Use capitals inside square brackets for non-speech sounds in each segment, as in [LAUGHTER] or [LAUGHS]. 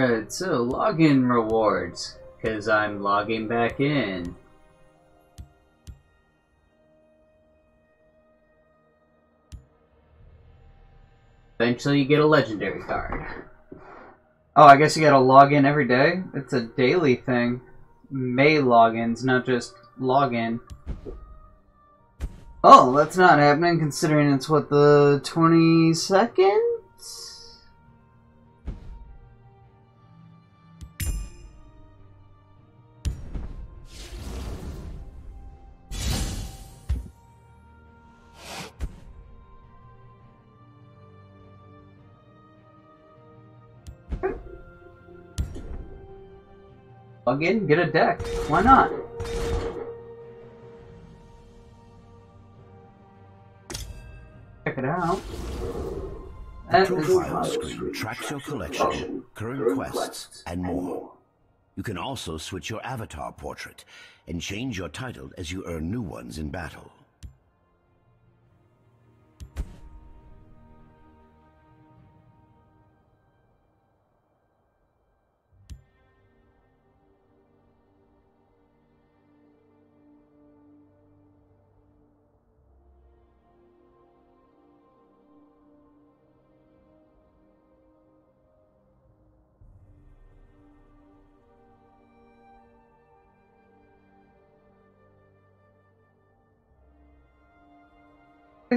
Alright, so login rewards. Because I'm logging back in. Eventually you get a legendary card. Oh, I guess you gotta log in every day? It's a daily thing. May logins, not just login. Oh, that's not happening considering it's what, the 22nd? Log in, get a deck. Why not? Check it out. That The is- profile screen tracks your collection, current quests, and more. You can also switch your avatar portrait and change your title as you earn new ones in battle.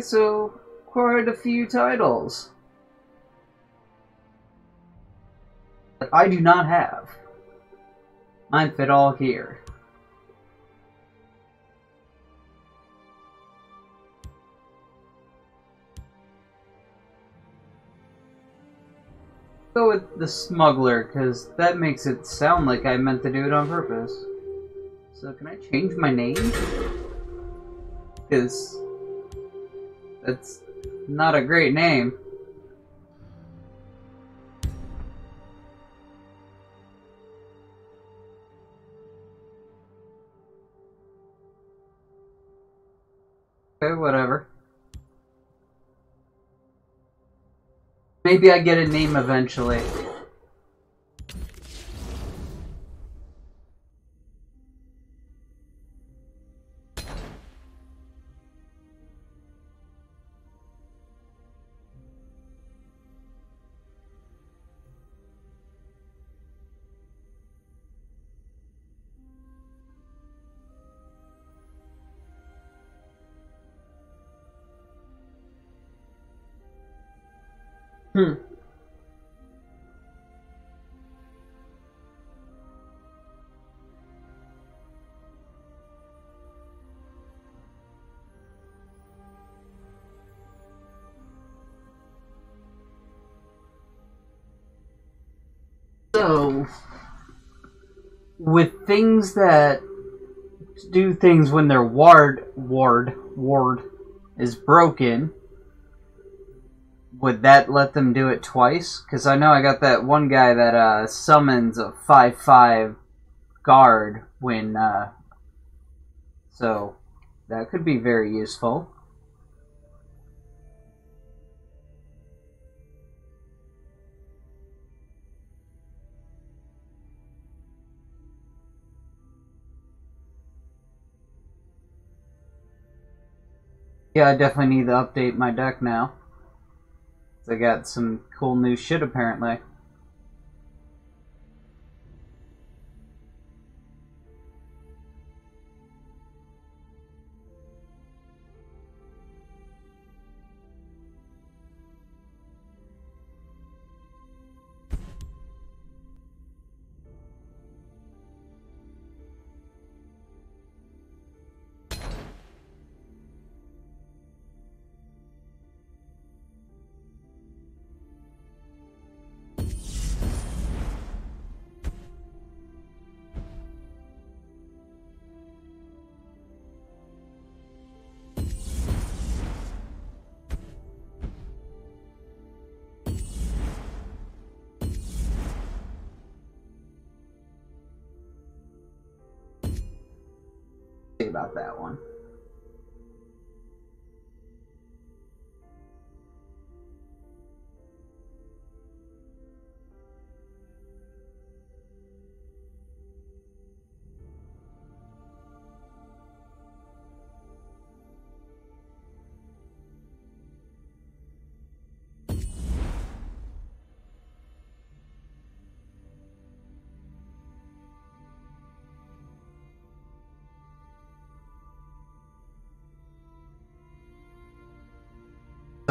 So quite a few titles that I do not have. I'm fit all here. Go with the smuggler, because that makes it sound like I meant to do it on purpose. So can I change my name? Because that's not a great name. Okay, whatever. Maybe I get a name eventually. Hmm. So, with things that do things when their ward ward ward is broken, would that let them do it twice? Because I know I got that one guy that uh, summons a five five guard when, uh, so that could be very useful. Yeah, I definitely need to update my deck now. I got some cool new shit apparently.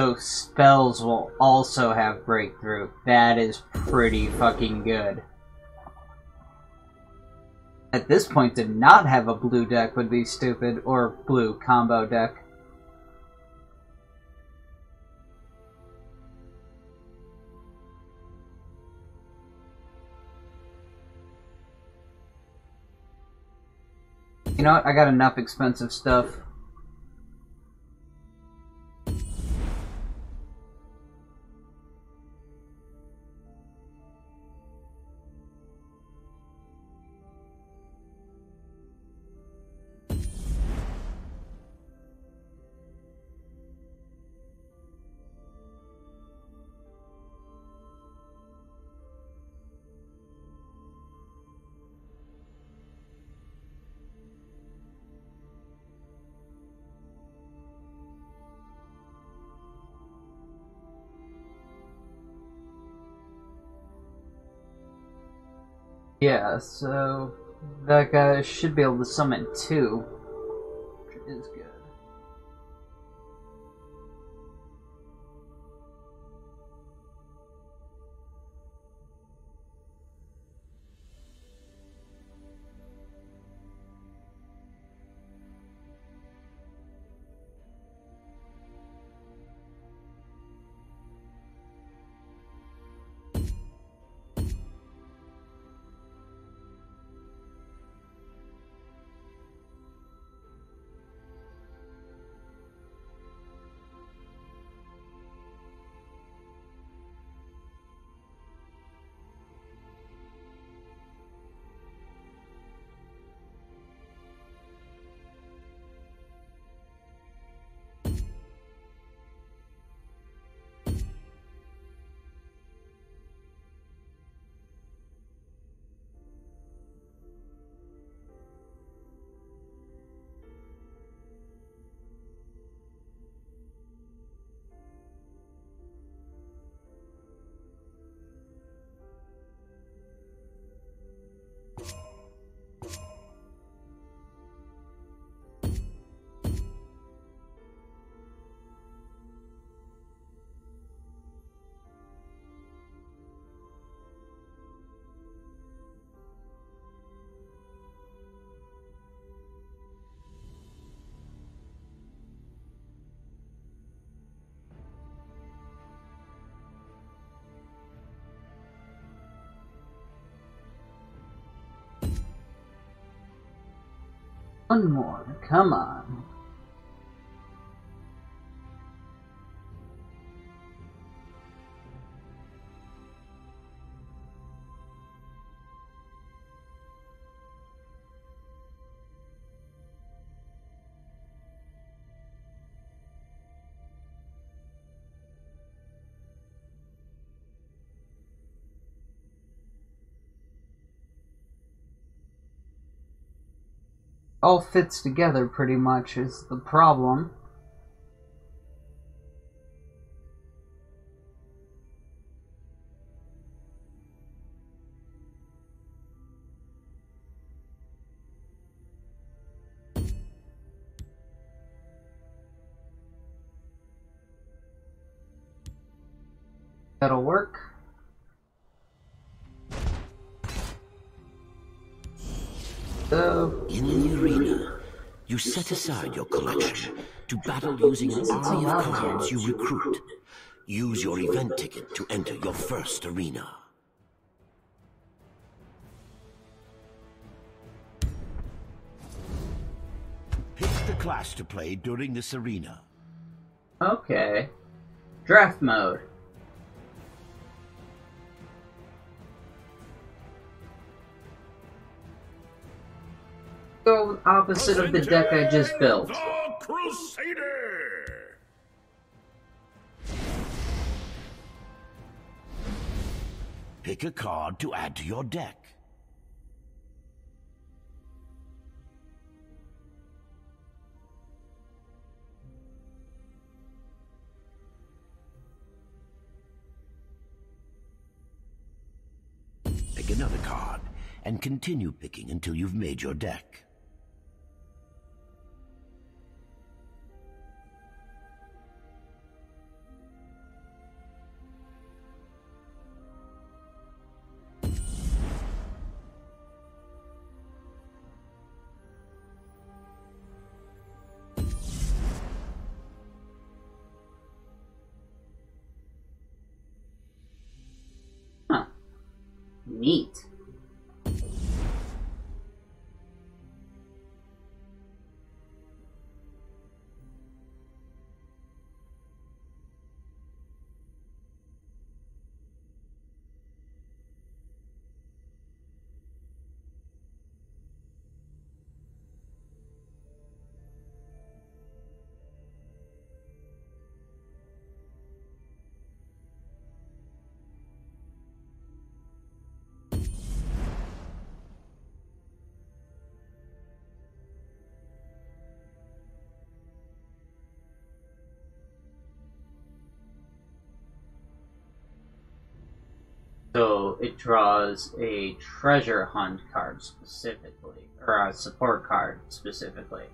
So spells will also have breakthrough. That is pretty fucking good. At this point, to not have a blue deck would be stupid, or blue combo deck. You know what? I got enough expensive stuff. Yeah, so that guy should be able to summon two, which is good. One more, come on. All fits together pretty much is the problem. Set aside your collection to battle using an army of cards you recruit. Use your event ticket to enter your first arena. Pick the class to play during this arena. okay. Draft mode. Go opposite of the deck I just built. Crusader! Pick a card to add to your deck. Pick another card and continue picking until you've made your deck. So it draws a treasure hunt card specifically, or a support card specifically.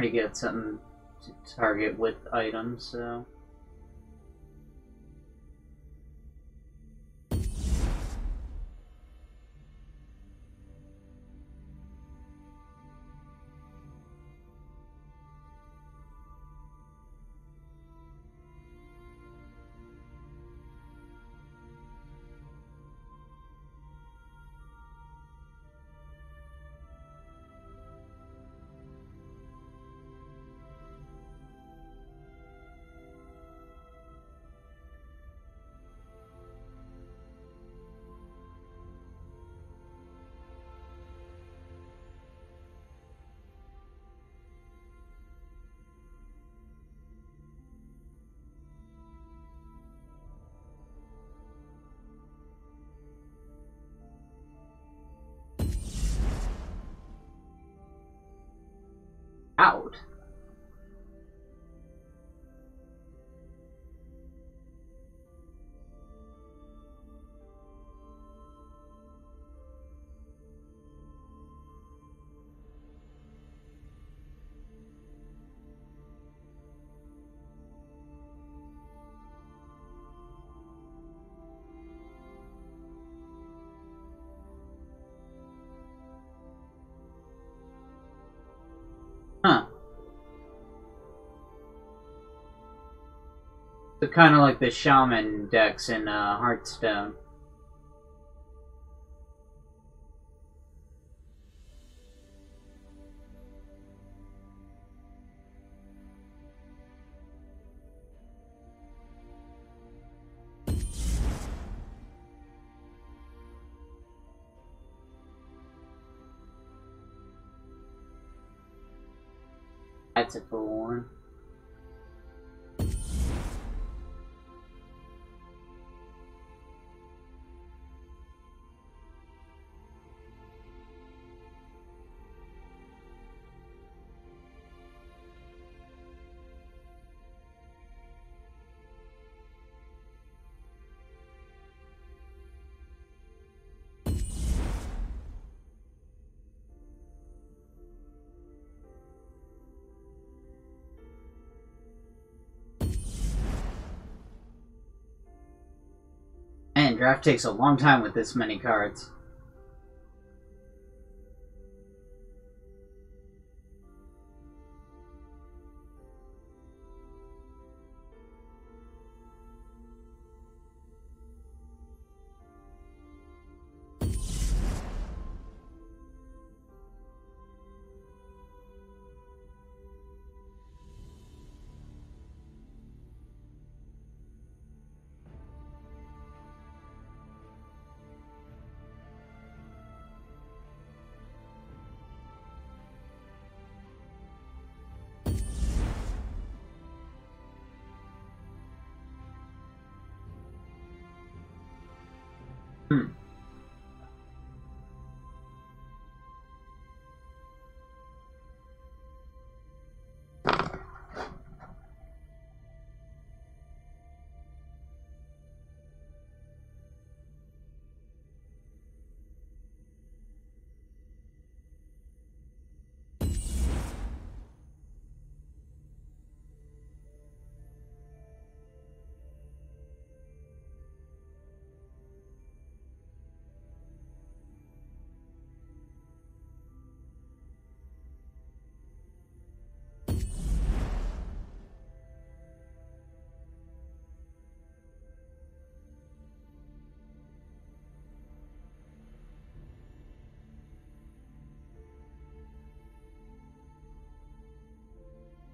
To get something to target with items, so. Out. Huh. So kind of like the shaman decks in uh, Hearthstone. That's draft takes a long time with this many cards.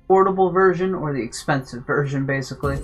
Affordable version or the expensive version, basically.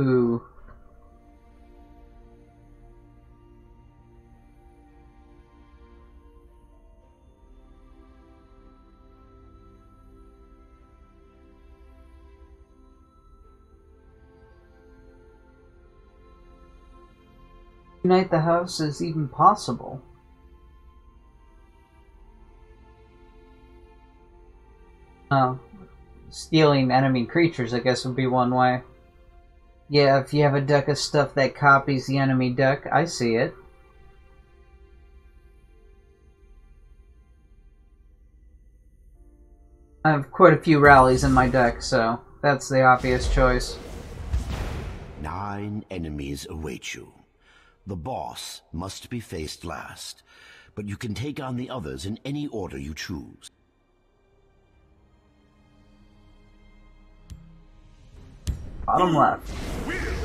Ooh. Unite the house is even possible. Oh. Stealing enemy creatures, I guess, would be one way. Yeah, if you have a deck of stuff that copies the enemy deck, I see it. I have quite a few rallies in my deck, so that's the obvious choice. Nine enemies await you. The boss must be faced last, but you can take on the others in any order you choose. Bottom left.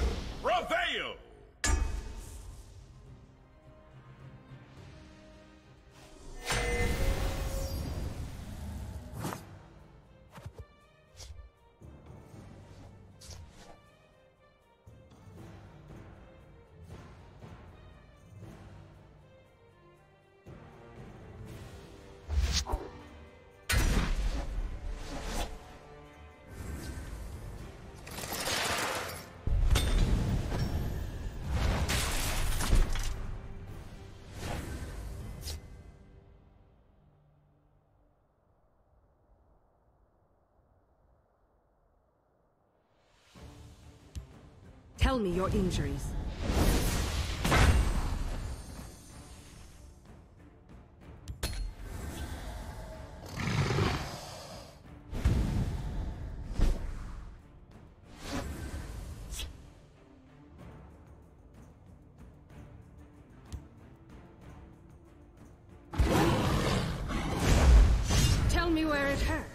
Tell me your injuries. Tell me where it hurts.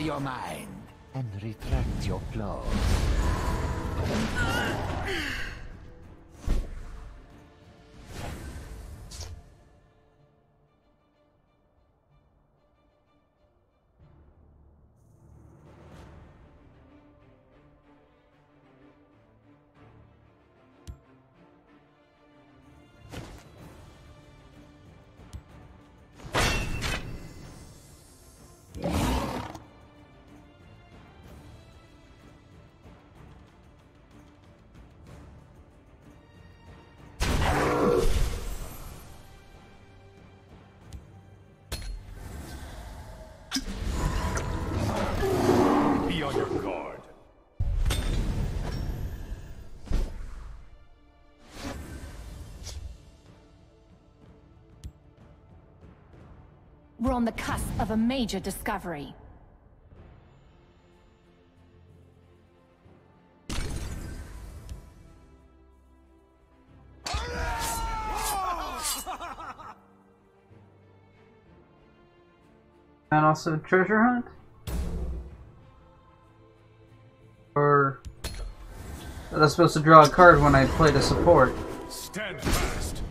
Your mind and retract your claws. Ah! We're on the cusp of a major discovery. And also treasure hunt? Or was I supposed to draw a card when I played a support? Stand fast.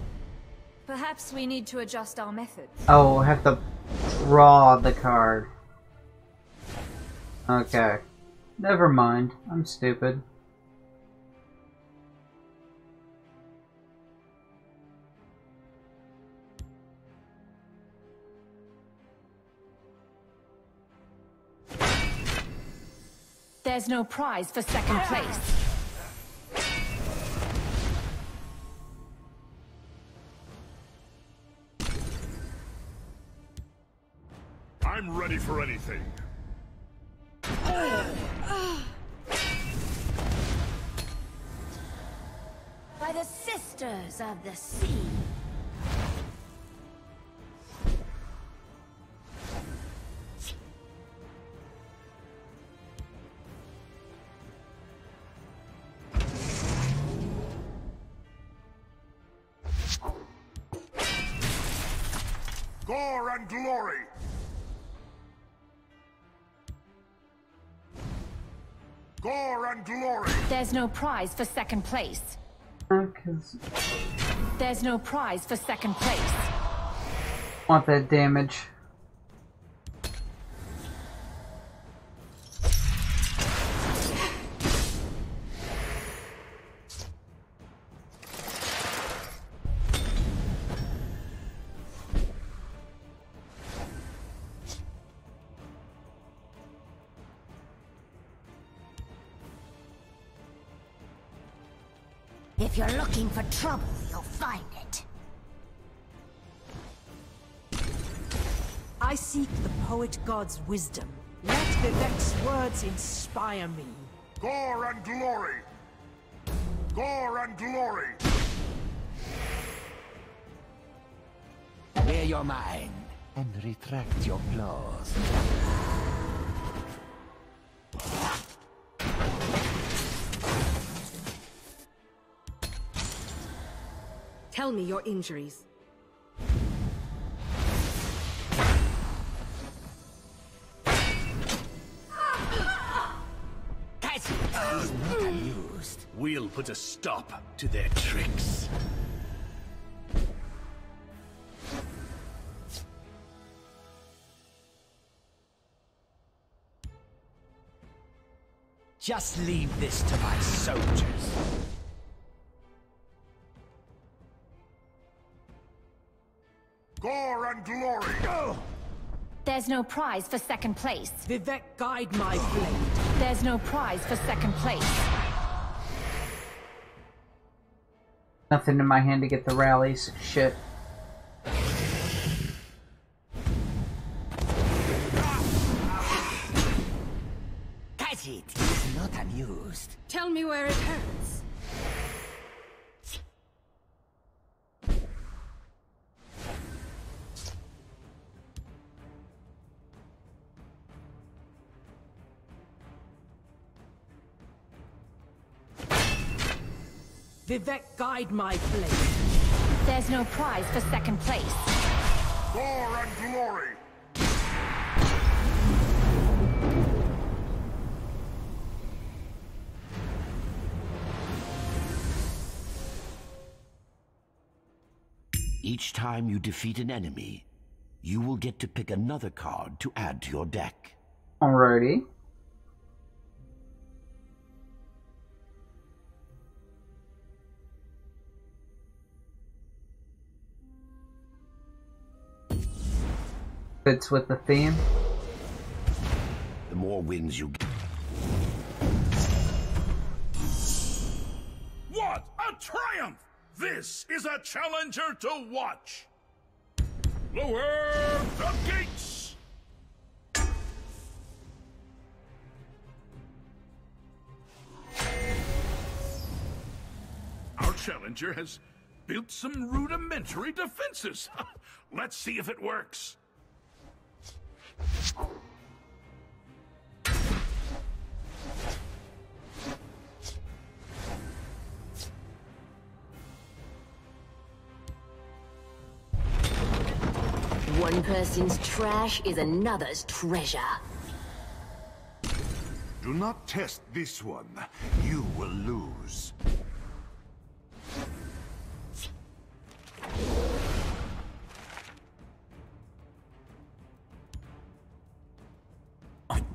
Perhaps we need to adjust our methods. Oh, I have to draw the card. Okay. Never mind. I'm stupid. There's no prize for second place. Ready for anything. By the Sisters of the Sea. Gore and glory. Gore and glory. There's no prize for second place. There's no prize for second place. want that damage. Trouble, you'll find it. I seek the poet god's wisdom. Let Vivec's words inspire me. Gore and glory. Gore and glory. Clear your mind and retract your claws. Tell me your injuries. That's is not amused. We'll put a stop to their tricks. Just leave this to my soldiers. Gore and glory. There's no prize for second place. Vivec, guide my oh. blade. There's no prize for second place. Nothing in my hand to get the rallies. Shit. Vivec, guide my blade. There's no prize for second place. War and glory! Each time you defeat an enemy, you will get to pick another card to add to your deck. Alrighty. Fits with the theme. The more wins you get. What a triumph! This is a challenger to watch! Lower the gates! Our challenger has built some rudimentary defenses. [LAUGHS] Let's see if it works. One person's trash is another's treasure. Do not test this one. You will lose.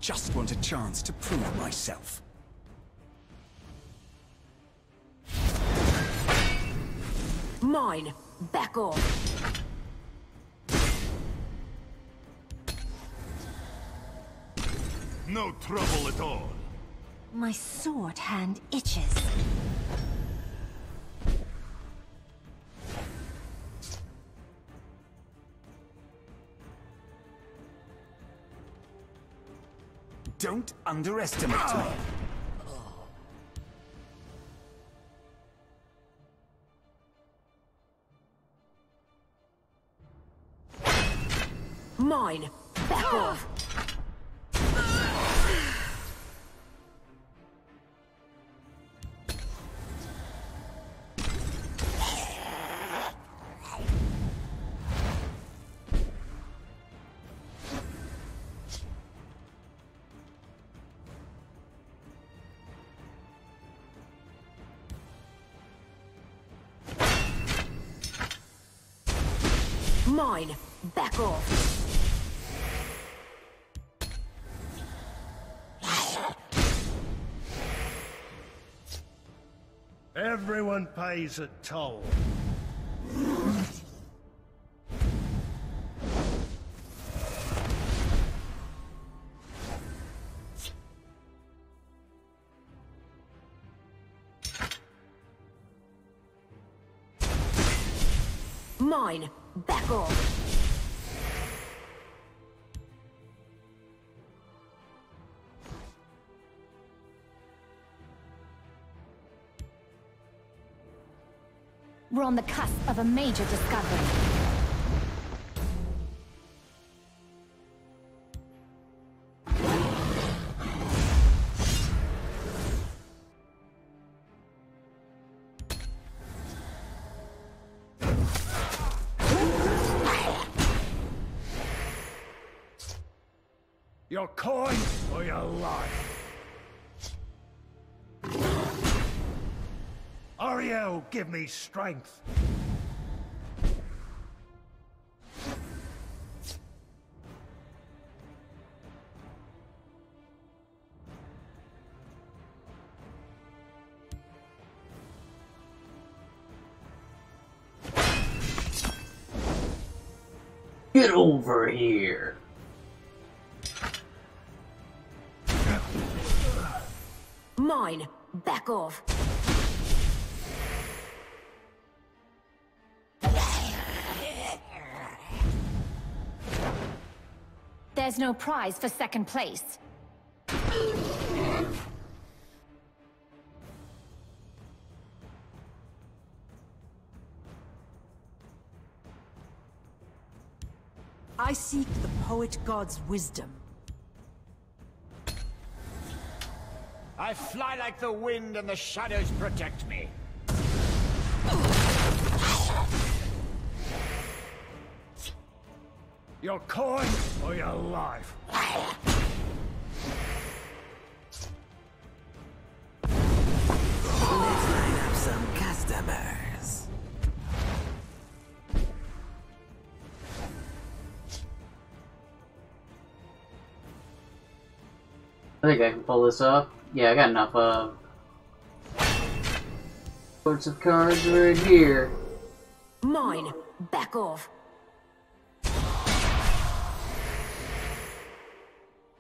Just want a chance to prove myself. Mine. Back off. No trouble at all. My sword hand itches. Don't underestimate me. Mine. Back off. Pays a toll. On the cusp of a major discovery. Your coin give me strength. Get over here. Mine. Back off. There's no prize for second place. I seek the poet god's wisdom. I fly like the wind and the shadows protect me. Your coin or your life. Let's line up some customers. I think I can pull this off. Yeah, I got enough of... Lots sorts of cards right here. Mine! Back off!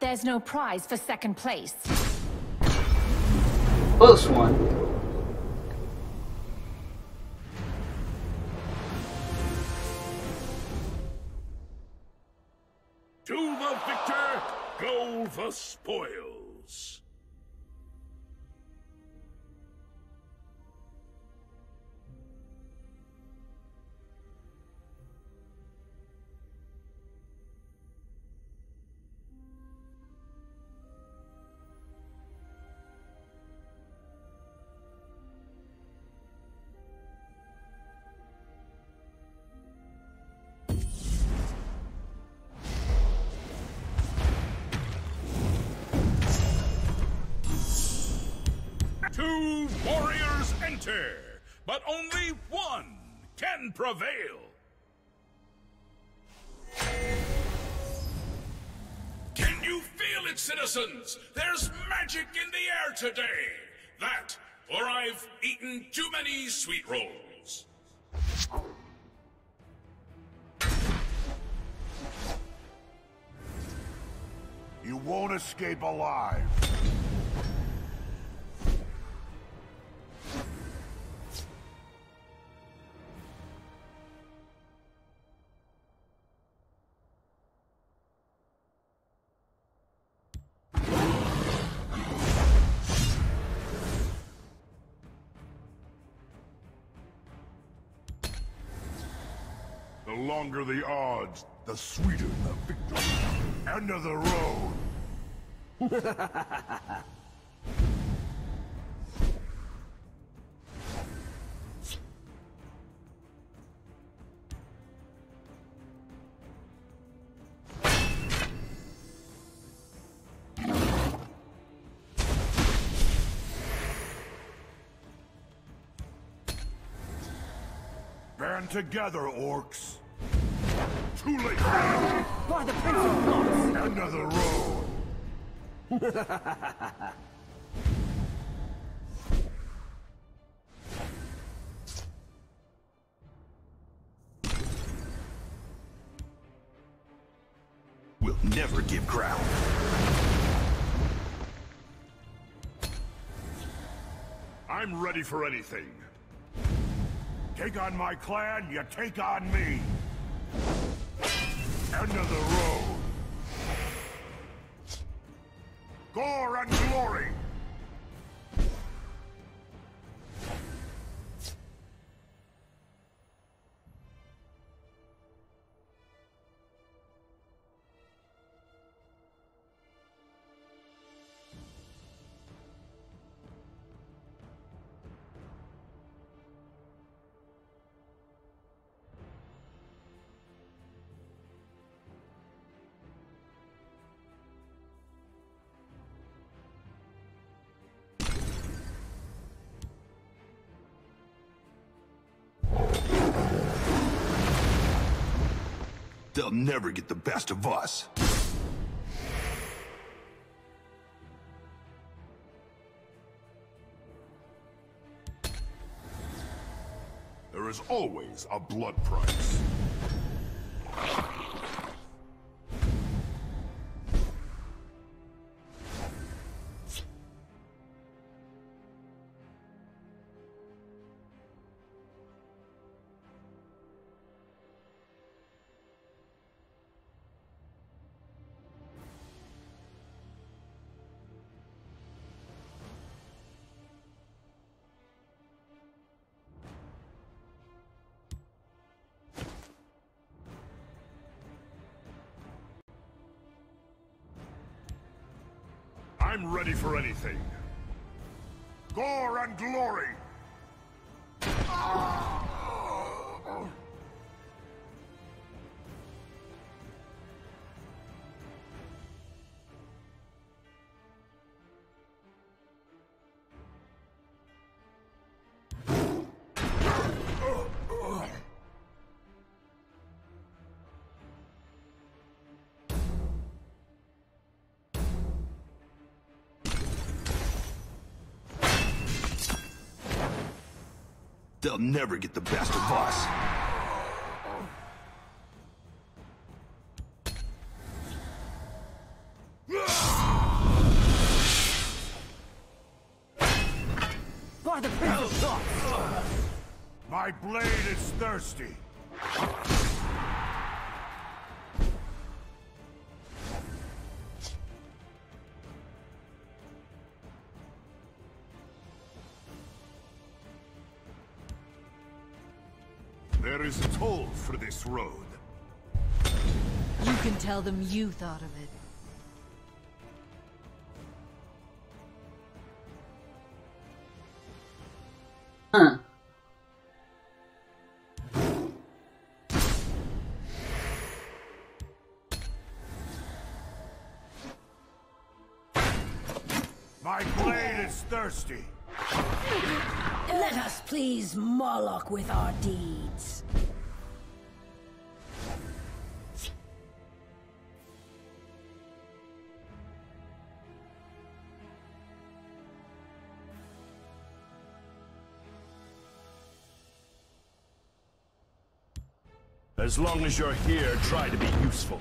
There's no prize for second place. Close one. To the victor go the spoils. Enter, but only one can prevail. Can you feel it, citizens? There's magic in the air today. That, or I've eaten too many sweet rolls. You won't escape alive. Longer the odds, the sweeter the victory. End of the road. [LAUGHS] Band together, orcs. Too late. By the Prince of! End of road. [LAUGHS] We'll never give ground. I'm ready for anything. Take on my clan, you take on me. End of the road. Gore and glory. They'll never get the best of us. There is always a blood price. Ready for anything. Gore and glory. Ah! They'll never get the best of us. By the Prince of Thoughts! My blade is thirsty. For this road. You can tell them you thought of it. Huh. My blade is thirsty. Let us please Malacath with our deeds. As long as you're here, try to be useful.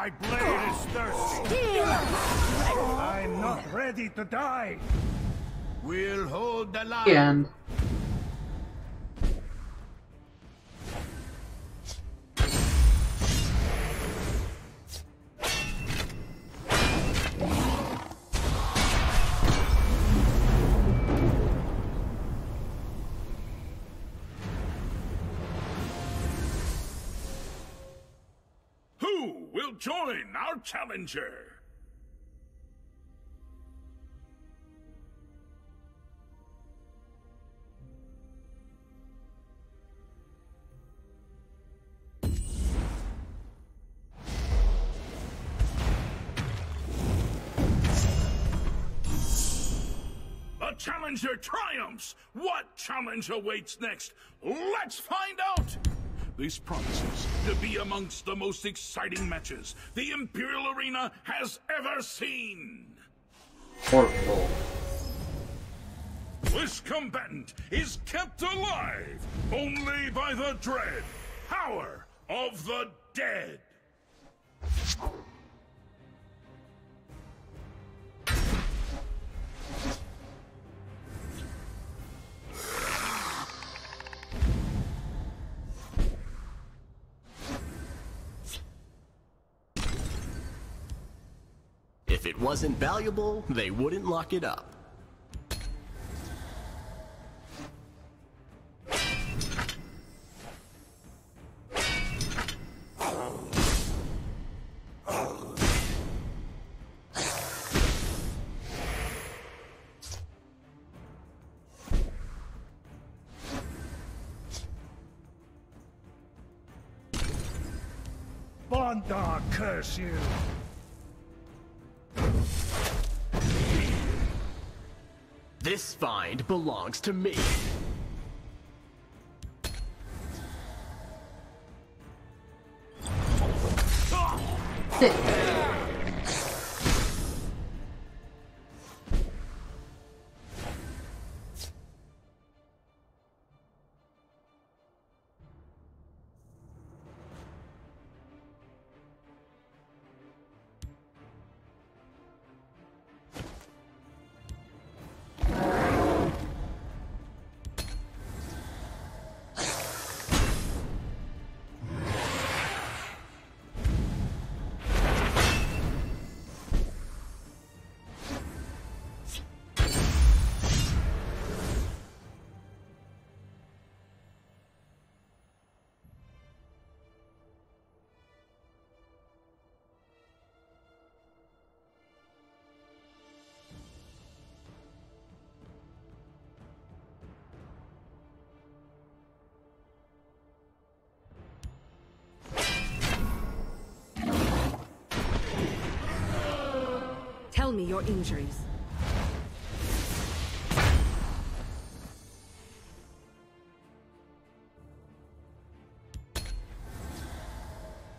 My blade is thirsty. I'm not ready to die. We'll hold the line. The end. The challenger triumphs! What challenge awaits next? Let's find out! This promises to be amongst the most exciting matches the Imperial Arena has ever seen! Horrible. This combatant is kept alive only by the dread power of the dead! If it wasn't valuable, they wouldn't lock it up. Bondar curse you! Find belongs to me. Injuries.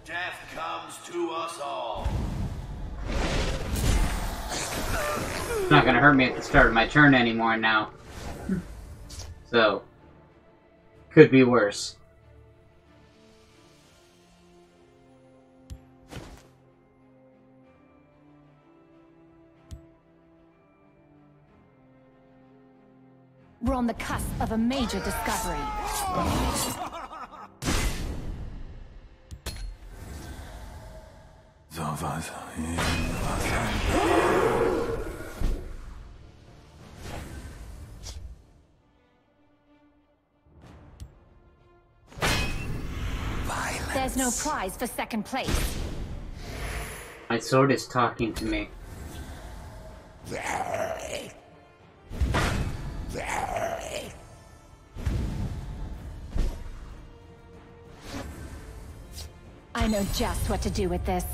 Death comes to us all. It's not gonna hurt me at the start of my turn anymore now. So, could be worse. On the cusp of a major discovery. There's no prize for second place. My sword is talking to me. I know just what to do with this.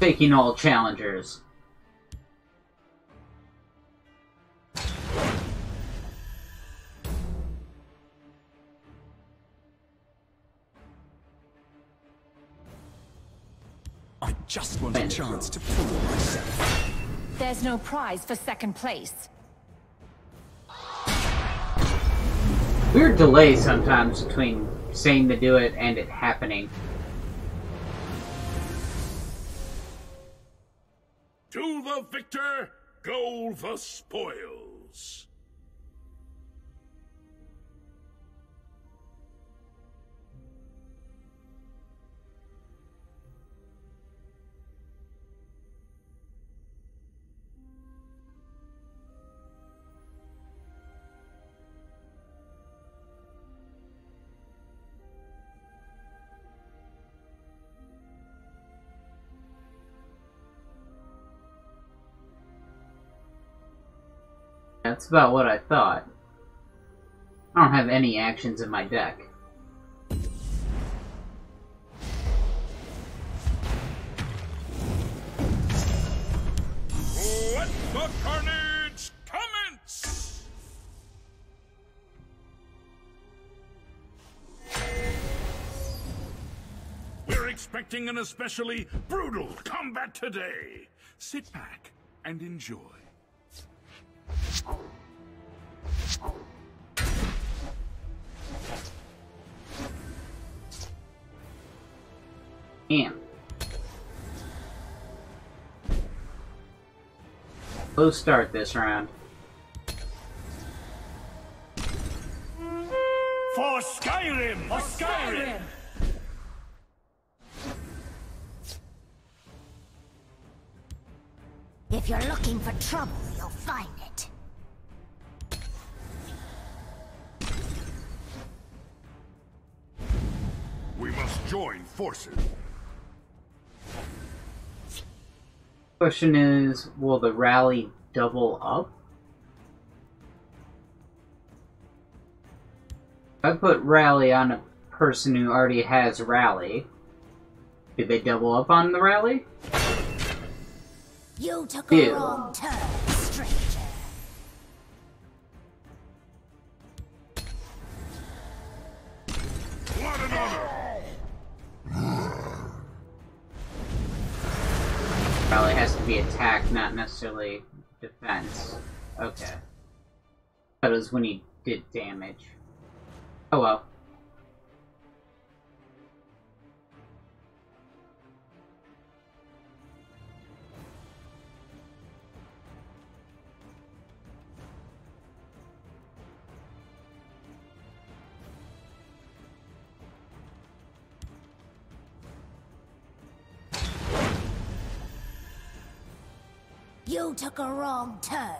Taking all challengers. I just want a chance to prove myself. There's no prize for second place. Weird delay sometimes between saying to do it and it happening. To the victor go the spoils. That's about what I thought. I don't have any actions in my deck. Let the carnage commence! We're expecting an especially brutal combat today. Sit back and enjoy. Damn. Low start this round. For Skyrim! For Skyrim! If you're looking for trouble, you'll find it. Join forces. Question is, will the rally double up? If I put rally on a person who already has rally, did they double up on the rally? You took a Ew. wrong turn, necessarily defense. Okay. That was when he did damage. Oh well. Took a wrong turn.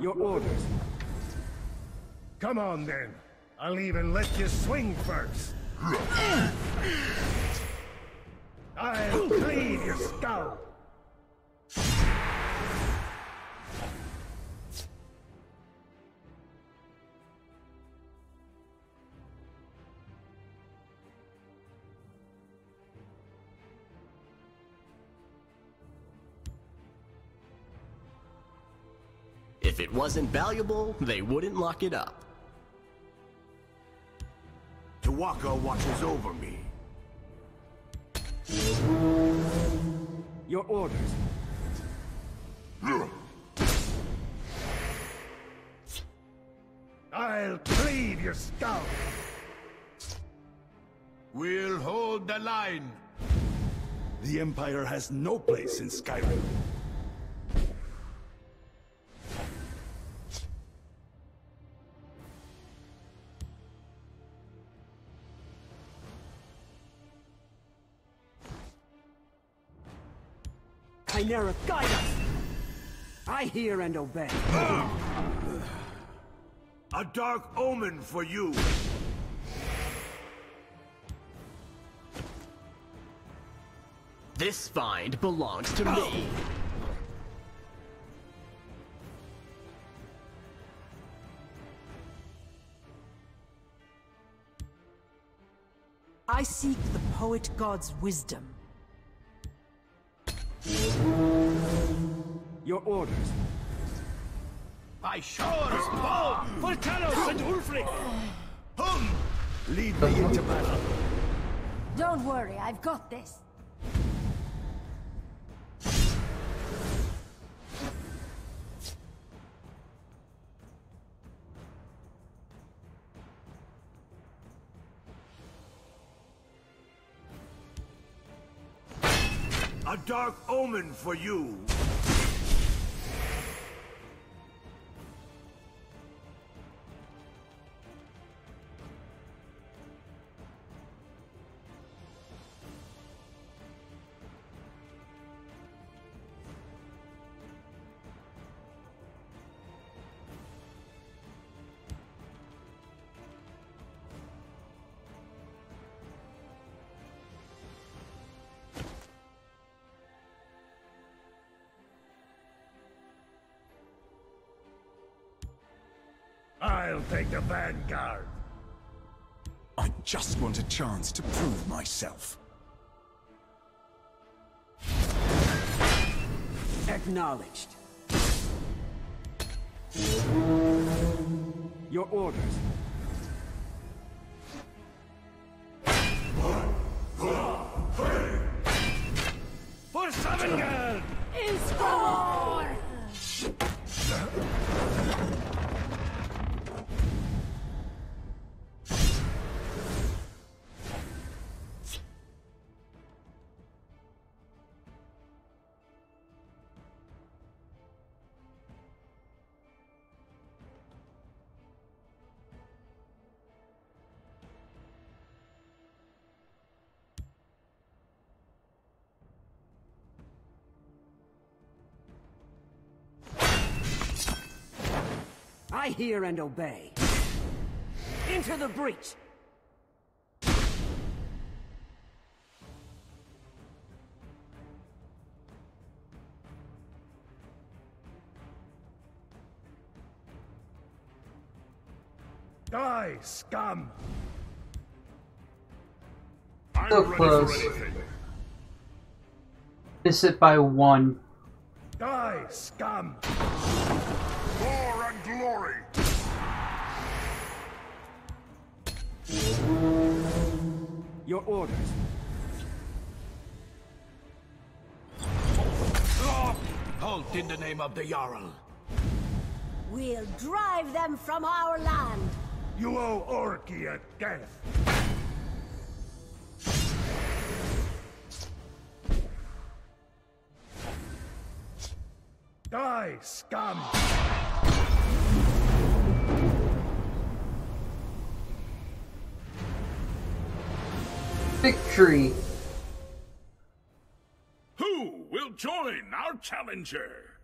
Your orders. Come on then. I'll even let you swing first. I'll cleave your skull. Wasn't valuable, they wouldn't lock it up. Tu'whacca watches over me. Your orders. I'll cleave your skull. We'll hold the line. The Empire has no place in Skyrim. Chimera, guide us! I hear and obey. A dark omen for you. This find belongs to me. I seek the poet god's wisdom. Your orders. By Shor's bow! For Talos and Ulfric! Hum! Lead me into battle. Don't worry, I've got this. A dark omen for you. The vanguard. I just want a chance to prove myself. Acknowledged. Your orders. I hear and obey. Into the breach! Die, scum! I'm So close. Miss it by one. Die, scum! War Your orders. Halt in the name of the Jarl. We'll drive them from our land. You owe Orki a death. Die, scum! Victory! Who will join our challenger?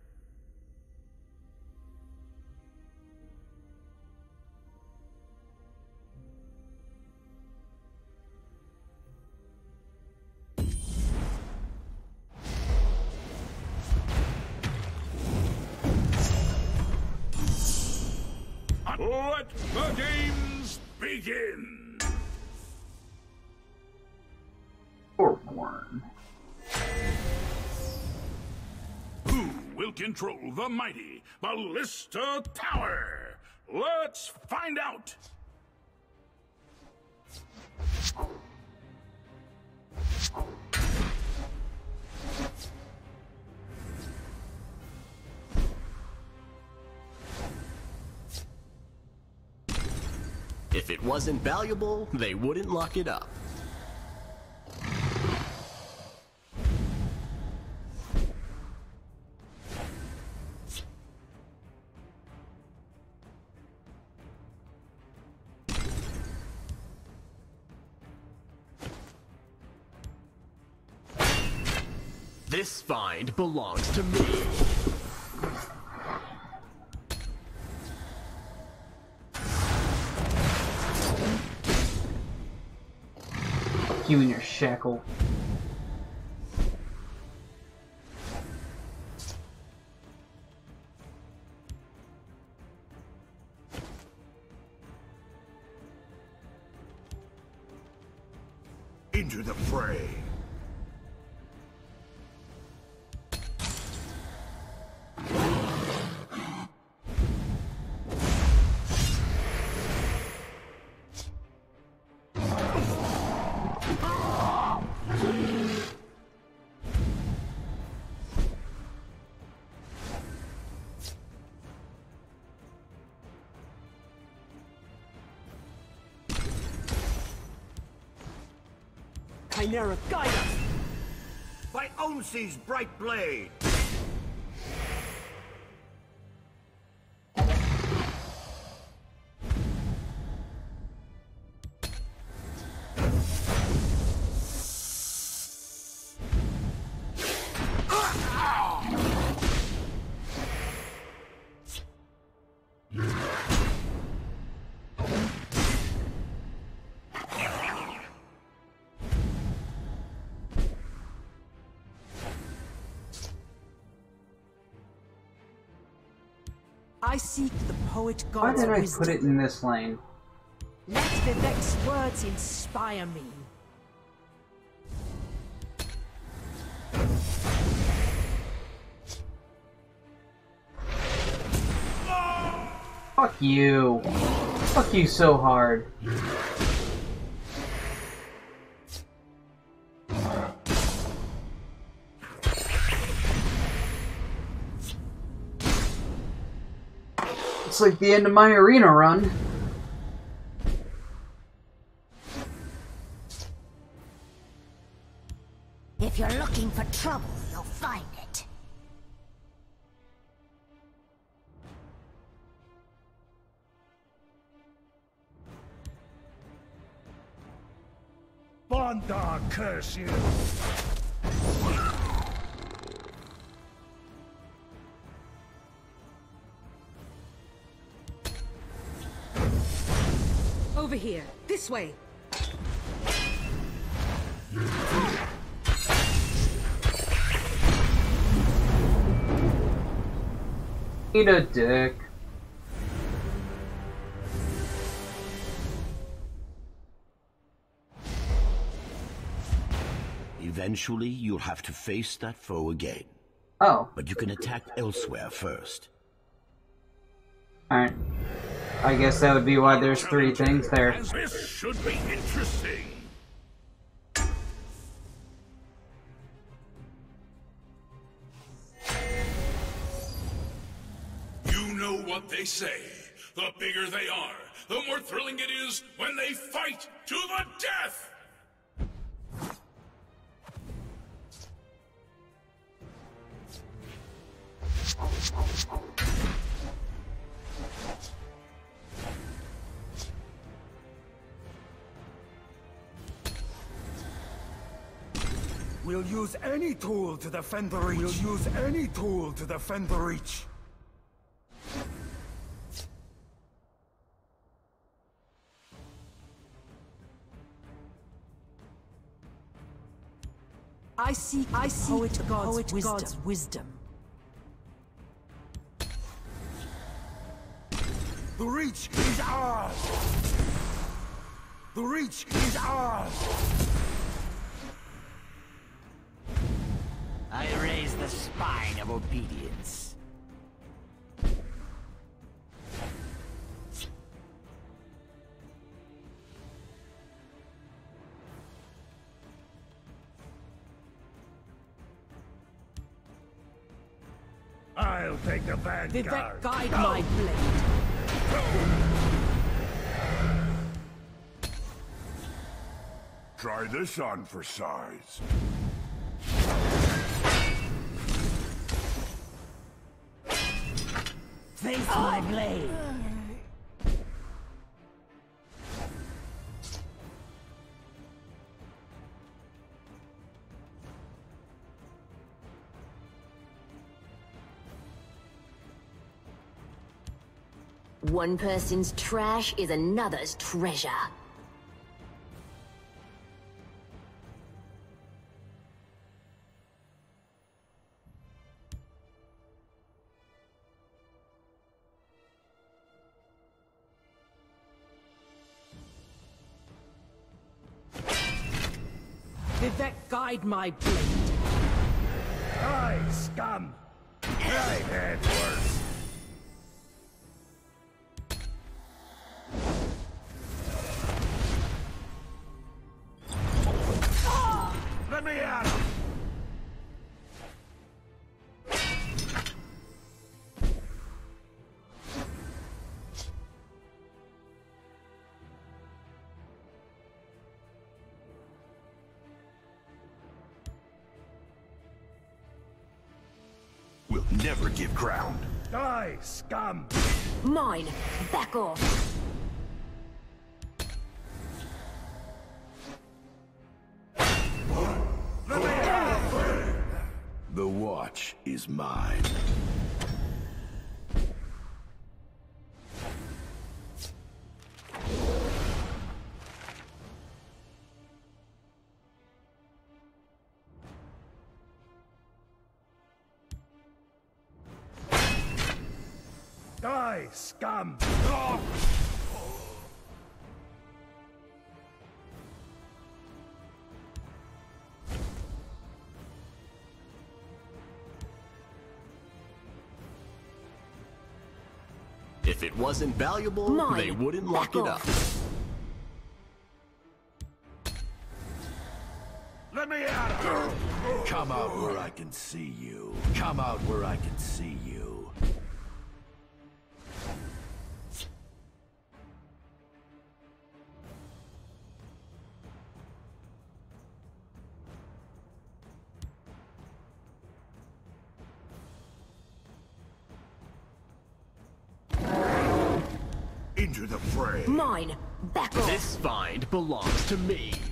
Control the mighty Ballista Tower? Let's find out! If it wasn't valuable, they wouldn't lock it up. Find belongs to me. You and your shackle. Chimera, guide us! By Onsi's bright blade! Seek the poet Why did I wisdom. put it in this lane? Let Vivec's words inspire me. Fuck you. Fuck you so hard. It's like the end of my arena run. If you're looking for trouble, you'll find it. Bondar, curse you! Here. This way. Eat a dick. Eventually, you'll have to face that foe again. Oh. But you can attack elsewhere first. Alright. I guess that would be why there's three things there. This should be interesting. You know what they say. The bigger they are, the more thrilling it is when they fight to the death! We'll use any tool to defend the Reach. We'll use any tool to defend the Reach. I seek I seek poet the god's, poet wisdom. god's wisdom. The Reach is ours! The Reach is ours! I raise the spine of obedience. I'll take the vanguard. Vivec, guide Go! my blade. Try this on for size. Face my blade. One person's trash is another's treasure. Guide my blade. Die, scum! Never give ground. Die, scum! Mine. Back off. The watch is mine. Die, scum! If it wasn't valuable, Mine. they wouldn't lock Back it off. up. Let me at him! Come out where I can see you. Come out where I can see you. To me.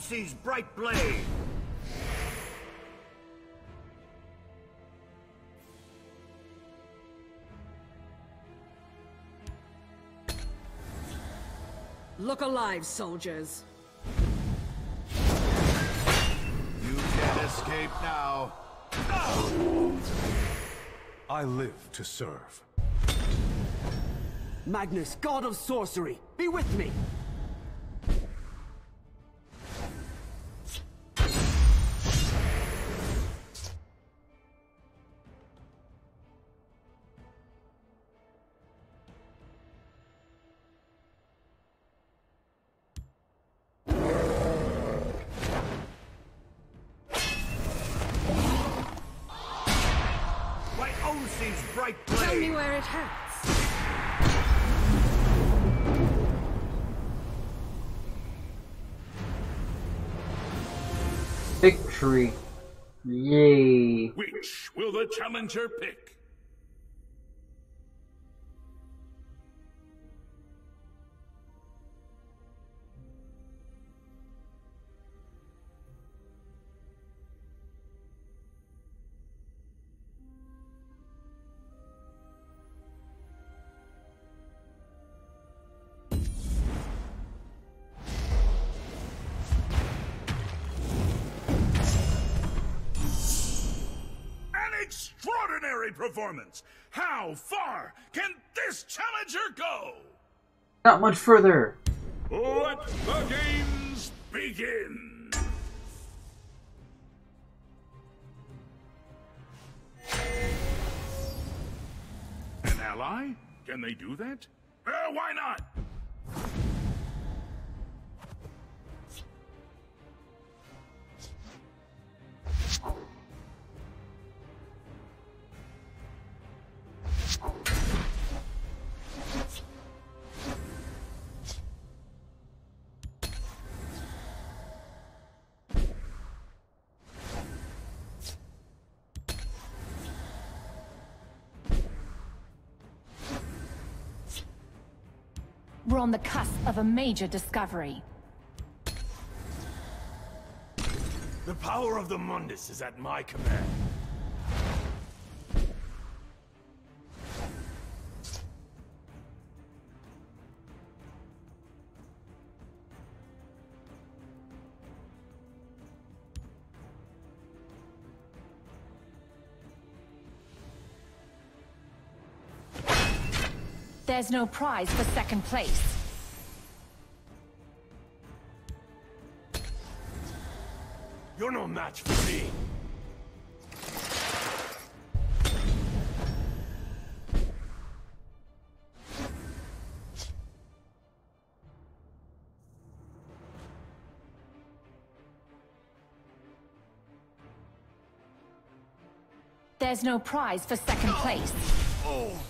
By Onsi's bright blade! Look alive, soldiers. You can't escape now. I live to serve. Magnus, god of sorcery, be with me! Onsi's bright Tell me where it hurts. Victory. Yay. Which will the challenger pick? Performance. How far can this challenger go? Not much further. Let the games begin. An ally? Can they do that? Uh, why not? On the cusp of a major discovery. The power of the Mundus is at my command. There's no prize for second place. You're no match for me. There's no prize for second place. Oh.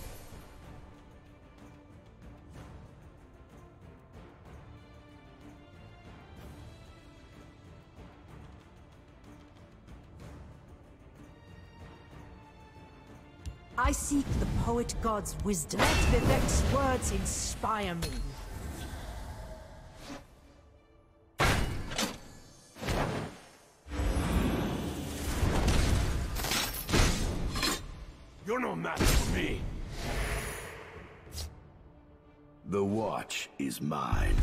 Poet god's wisdom. Let Vivec's words inspire me. You're no match for me. The watch is mine.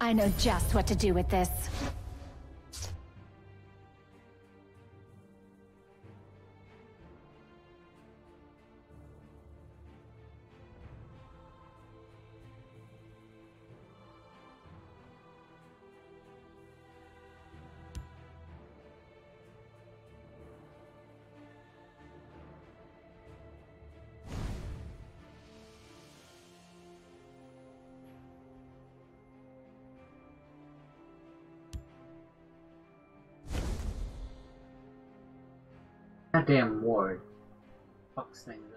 I know just what to do with this. Goddamn ward. Fucks things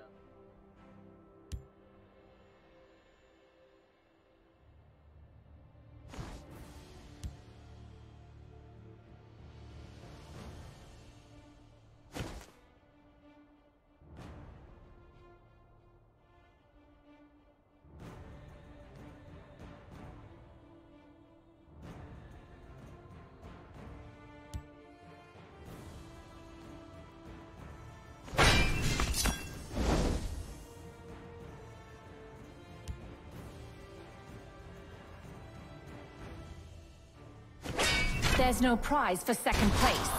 There's no prize for second place.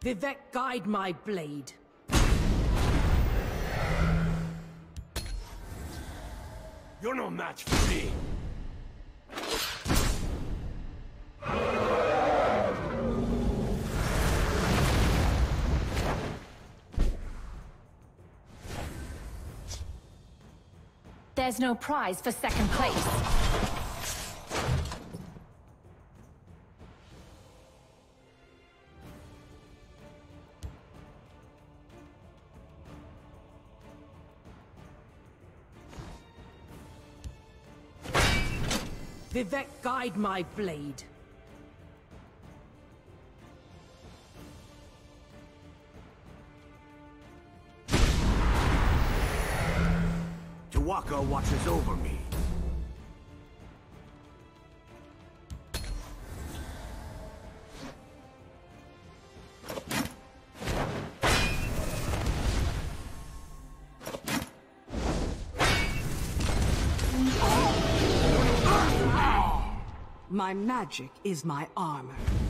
Vivec, guide my blade. You're no match for me. There's no prize for second place. Vivec, guide my blade. Tu'whacca watches over me. My magic is my armor.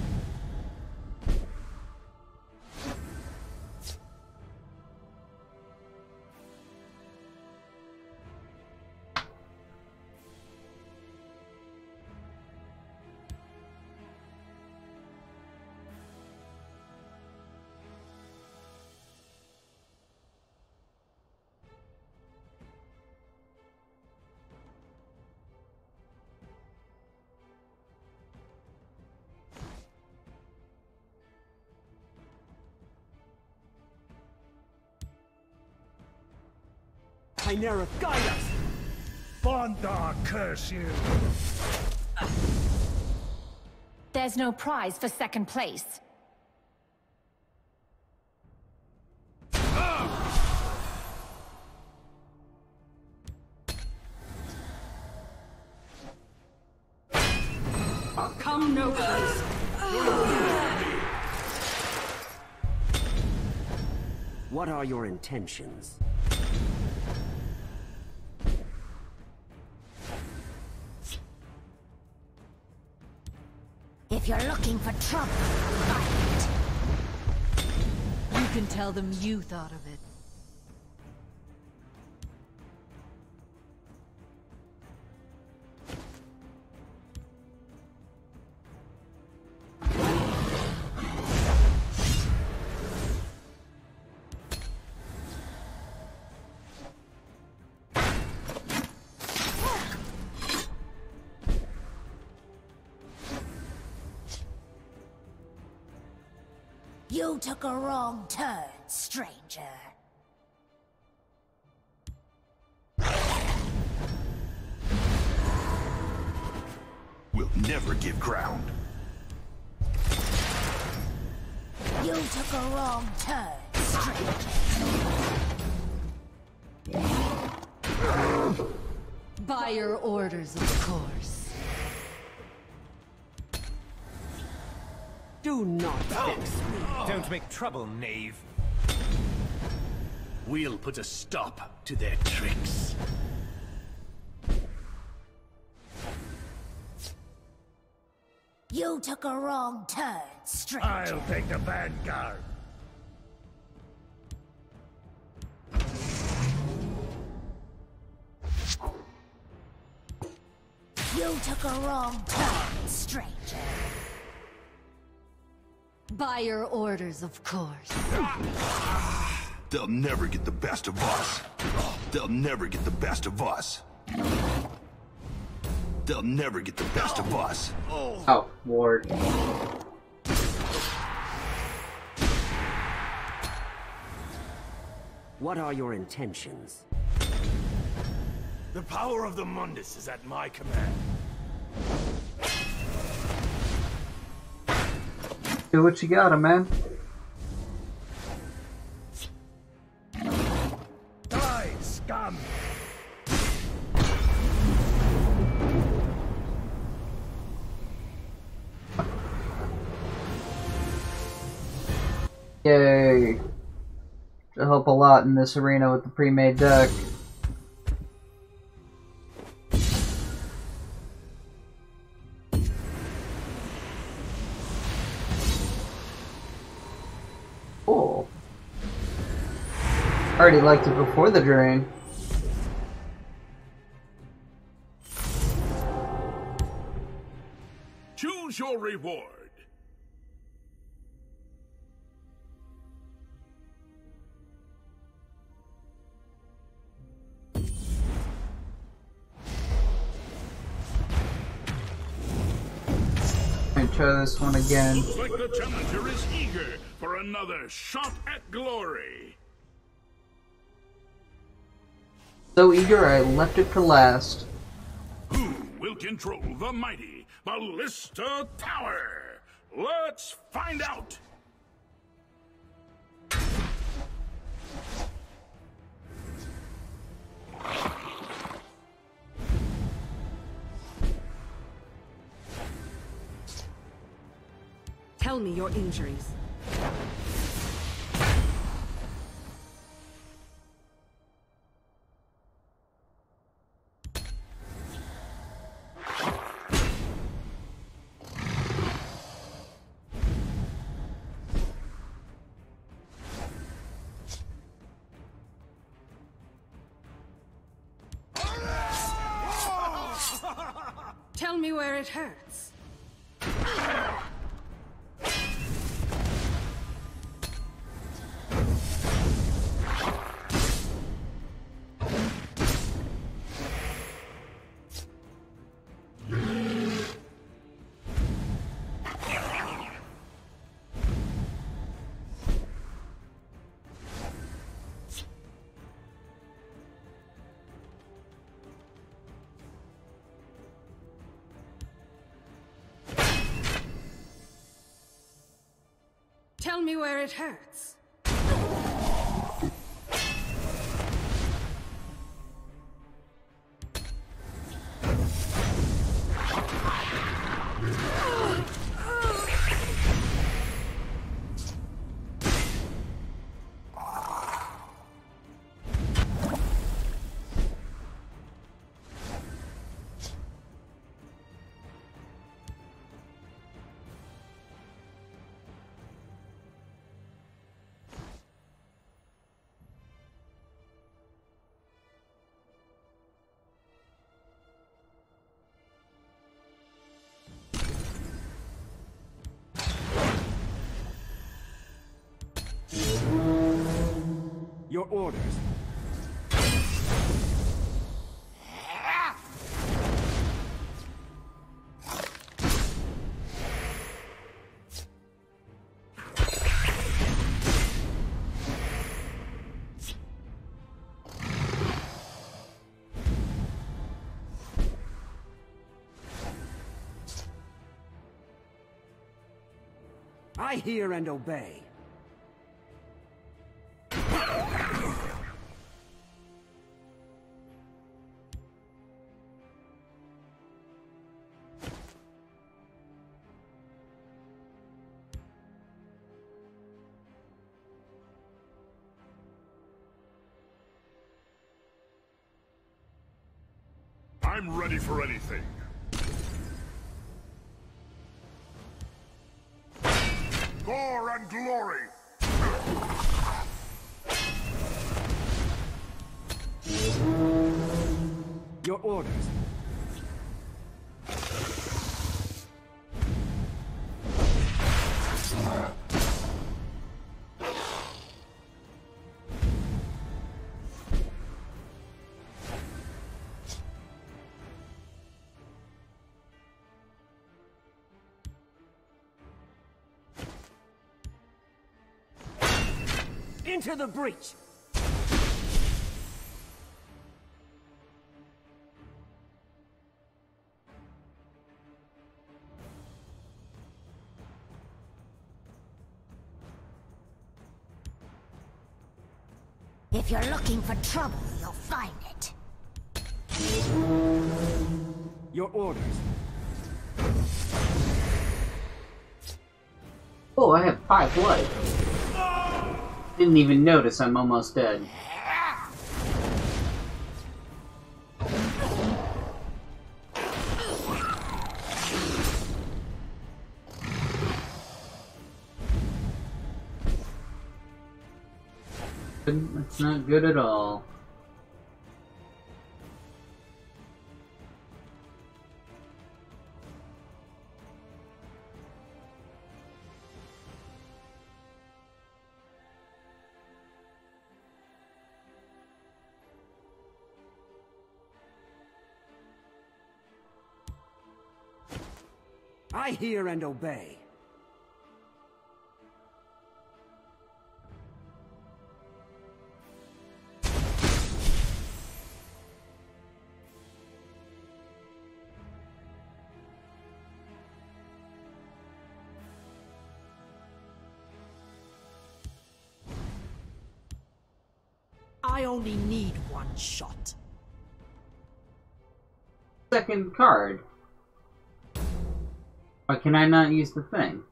Kynera, guide us! Bondar, curse you! There's no prize for second place. Come no. What are your intentions? If you're looking for trouble, find. You can tell them you thought of it. Took a wrong turn, stranger. We'll never give ground. You took a wrong turn, stranger. By your orders, of course. Do not vex me. Don't make trouble, knave. We'll put a stop to their tricks. You took a wrong turn, stranger. I'll take the vanguard. You took a wrong turn, stranger. By your orders, of course. They'll never get the best of us. They'll never get the best of us. They'll never get the best of us. Oh, Ward. What are your intentions? The power of the Mundus is at my command. Do what you gotta, man. Die, scum! Yay. To help a lot in this arena with the pre-made deck. Already liked it before the drain. Choose your reward. Try this one again. Looks like the challenger is eager for another shot at glory. So eager I left it for last. Who will will control the mighty Ballista Tower? Let's find out! Tell me your injuries. Me where it hurts. Your orders. I hear and obey. I'm ready for anything. Gore and glory! Your orders. Into the breach! If you're looking for trouble, you'll find it. Your orders. Oh, I have five life. Didn't even notice I'm almost dead. That's not good at all. hear and obey. I only need one shot. Second card. Why can I not use the thing?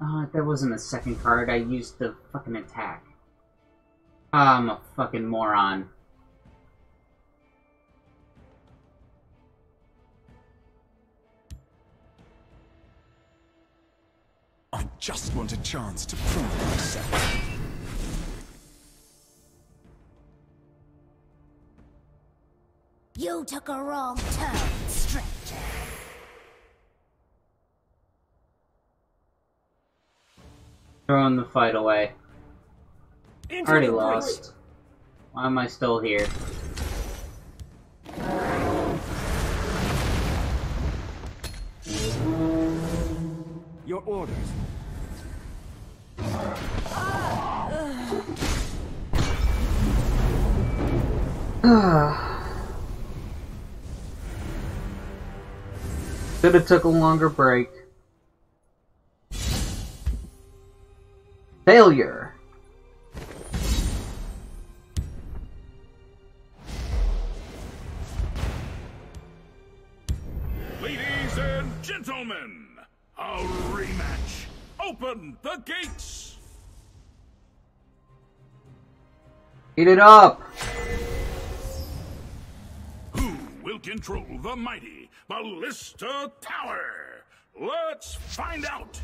Uh, oh, that wasn't a second card. I used the fucking attack. I'm a fucking moron. I just want a chance to prove myself. You took a wrong turn, stranger. Throwing the fight away. Into Already lost. Why am I still here? Your orders. [SIGHS] Should have took a longer break. Failure. Ladies and gentlemen, a rematch. Open the gates. Eat it up. Who will control the mighty Ballista Tower? Let's find out.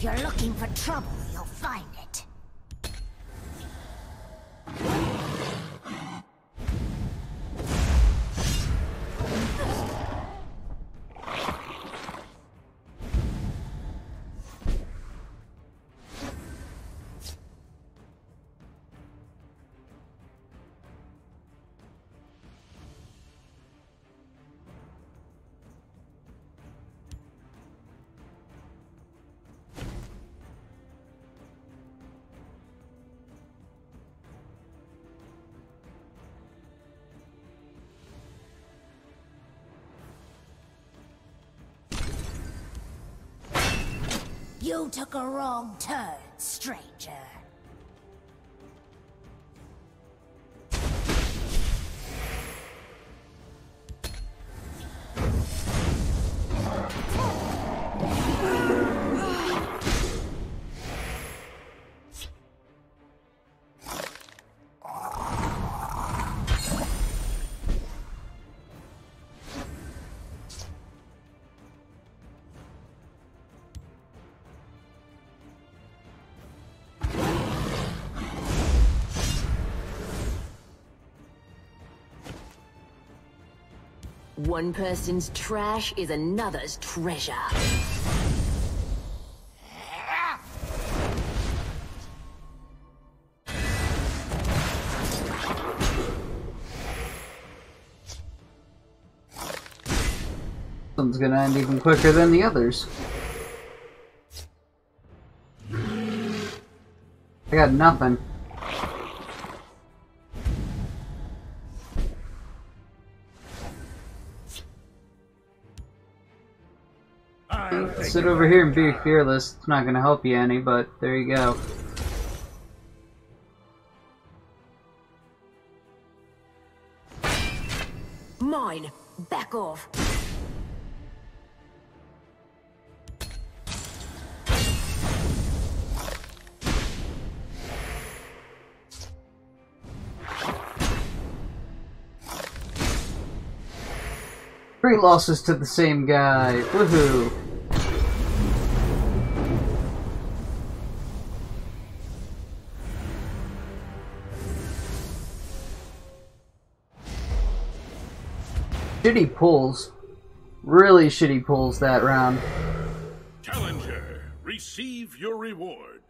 If you're looking for trouble, you'll find it. You took a wrong turn, stranger. One person's trash is another's treasure. One's gonna end even quicker than the others. I got nothing. Sit over here and be fearless. It's not gonna help you any, but there you go. Mine. Back off. Three losses to the same guy. Woohoo! Shitty pulls. Really shitty pulls that round. Challenger, receive your reward.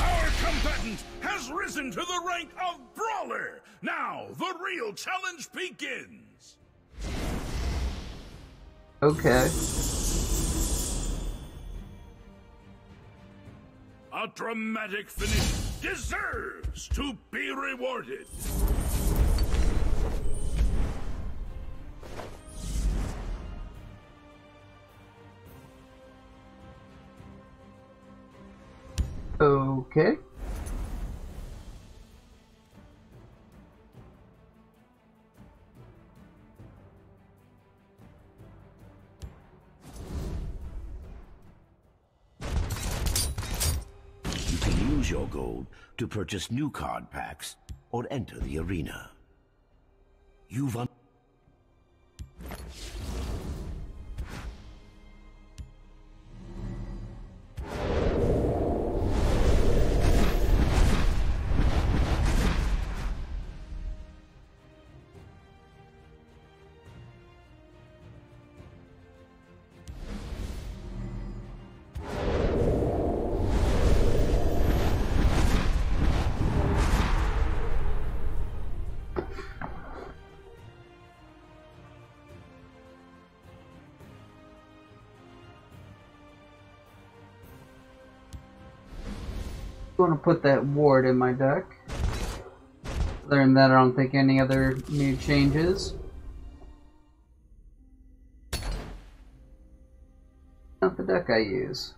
Our combatant has has risen to the rank of Brawler. Now, the real challenge begins. Okay. A dramatic finish deserves to be rewarded. Okay. To purchase new card packs or enter the arena. You've un- going to put that ward in my deck. Other than that, I don't think any other new changes. Not the deck I use.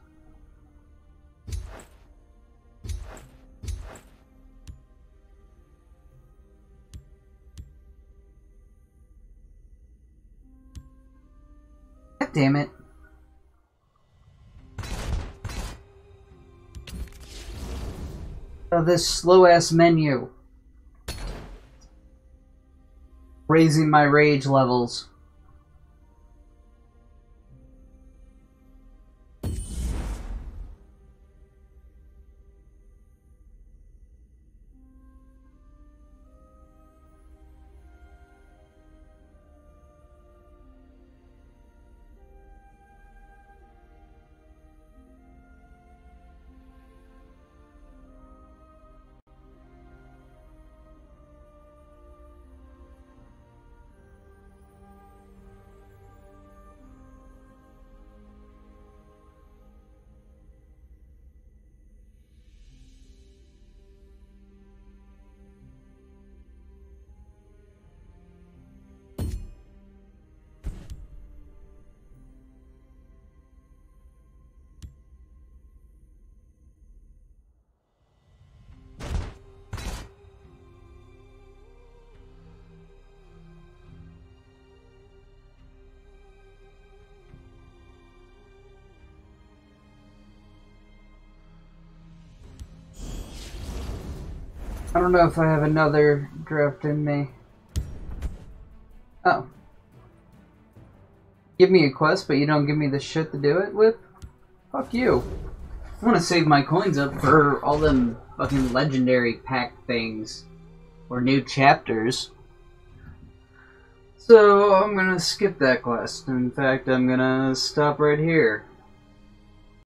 God damn it. This slow ass menu. Raising my rage levels. Don't know if I have another draft in me. Oh. Give me a quest, but you don't give me the shit to do it with? Fuck you. I want to save my coins up for all them fucking legendary pack things. Or new chapters. So I'm gonna skip that quest. In fact, I'm gonna stop right here.